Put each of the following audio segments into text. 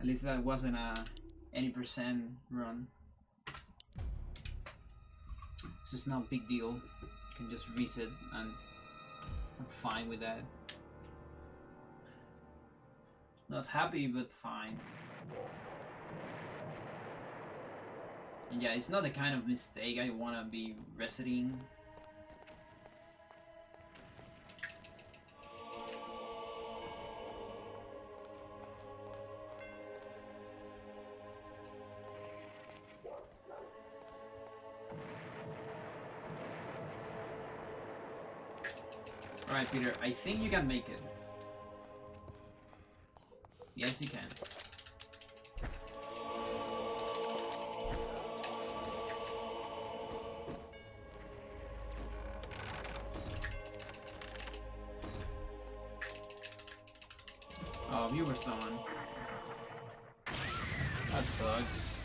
At least that wasn't a any percent run. So it's not a big deal. You can just reset and I'm fine with that. Not happy, but fine. And yeah, it's not the kind of mistake I wanna be resetting. Alright, Peter, I think you can make it. Yes, you can. Oh, you were on. That sucks.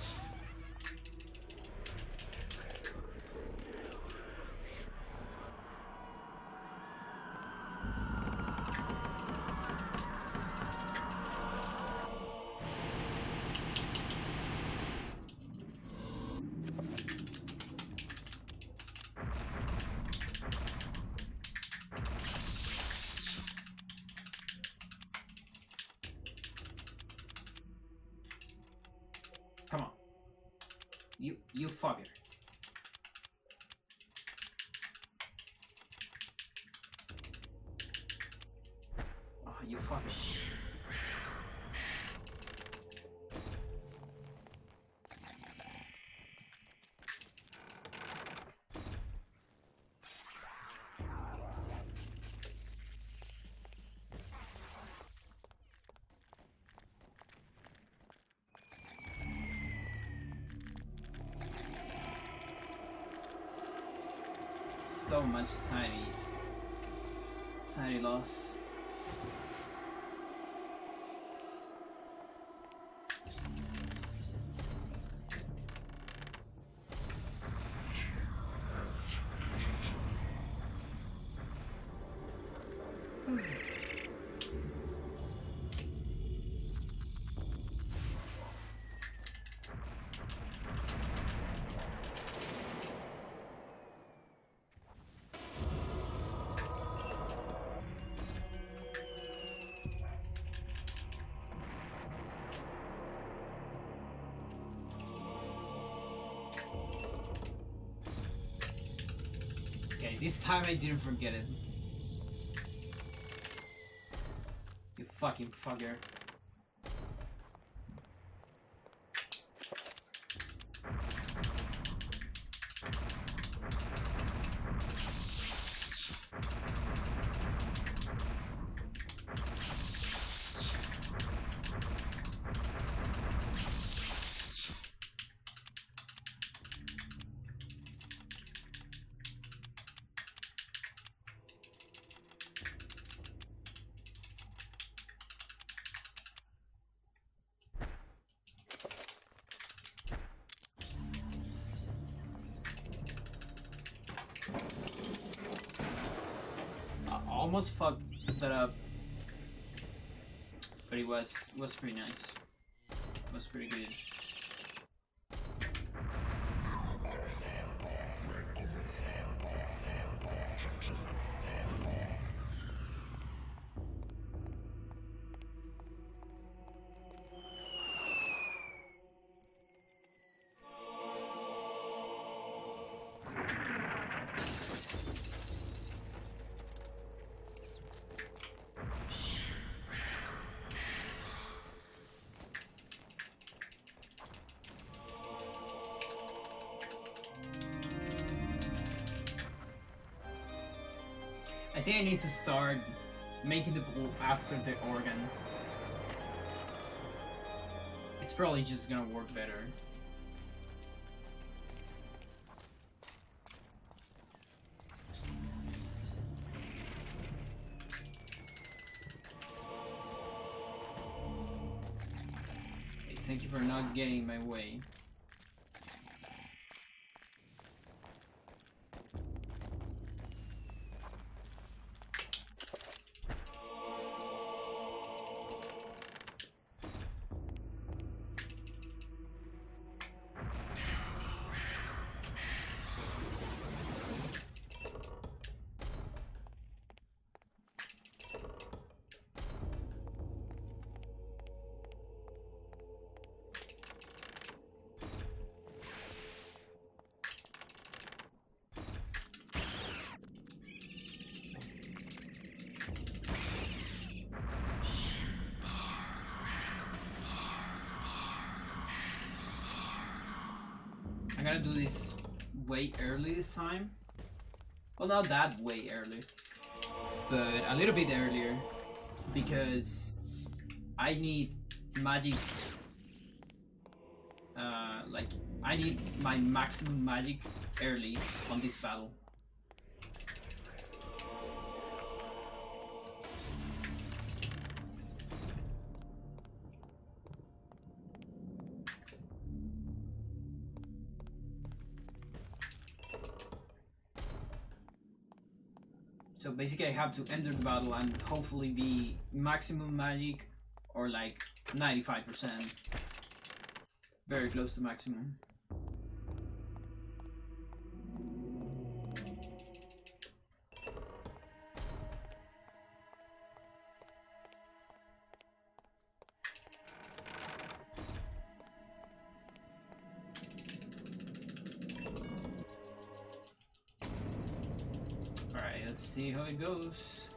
Come on. You you fucker. So much sanity. Sanity loss. This time I didn't forget it. You fucking fucker. I almost fucked that up. But uh, it was was pretty nice. was pretty good. Think I need to start making the blue after the organ. It's probably just gonna work better. Hey, thank you for not getting in my way. Gonna do this way early this time. Well, not that way early, but a little bit earlier because I need magic. Uh, like I need my maximum magic early on this battle. Basically I have to enter the battle and hopefully be maximum magic or like 95%. Very close to maximum. Let's see how it goes.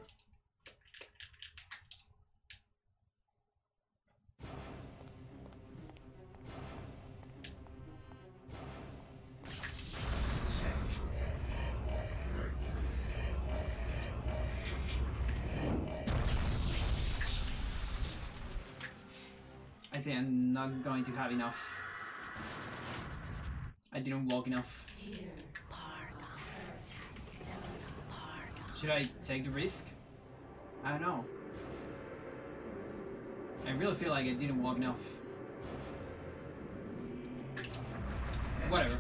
I think I'm not going to have enough. I didn't walk enough. Should I take the risk? I don't know. I really feel like I didn't walk enough. Whatever.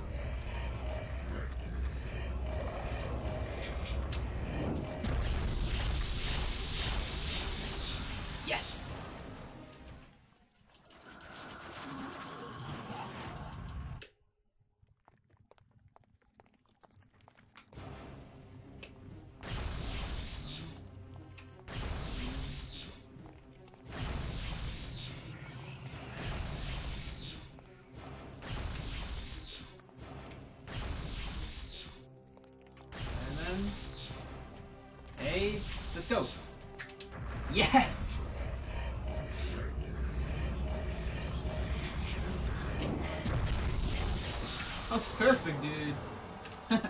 Let's go. Yes. That's perfect, dude.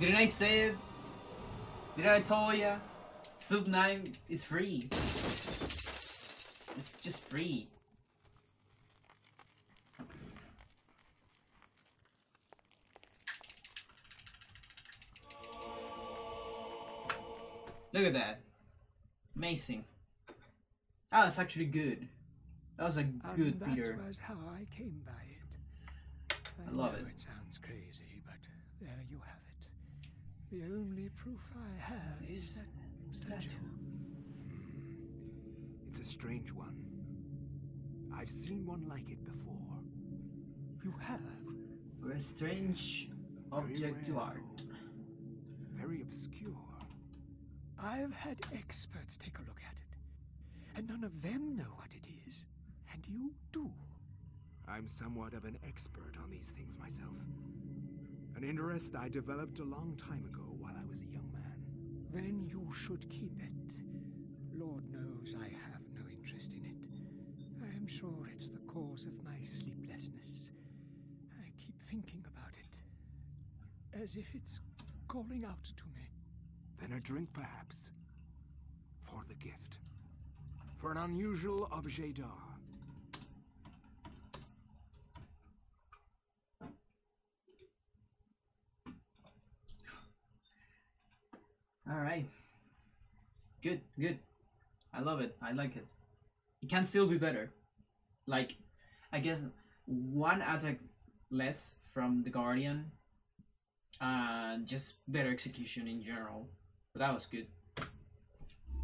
Didn't I say it? Did I tell ya? Sub 9 is free. It's just free. Look at that. Amazing. That was actually good. That was a good and that Peter. was how I came by it. I, I love know it. it sounds crazy, but there you have it. The only proof I have is, Is that statue. It's a strange one. I've seen one like it before. You have. Or a strange object to rare, art. Very obscure. I've had experts take a look at it, and none of them know what it is. And you do. I'm somewhat of an expert on these things myself. An interest I developed a long time ago while I was a young man. Then you should keep it. Lord knows I have no interest in it. I am sure it's the cause of my sleeplessness. I keep thinking about it, as if it's calling out to me. Then a drink, perhaps. For the gift. For an unusual objet d'art. Alright. Good, good. I love it. I like it. It can still be better. Like, I guess one attack less from the Guardian. And just better execution in general. But that was good.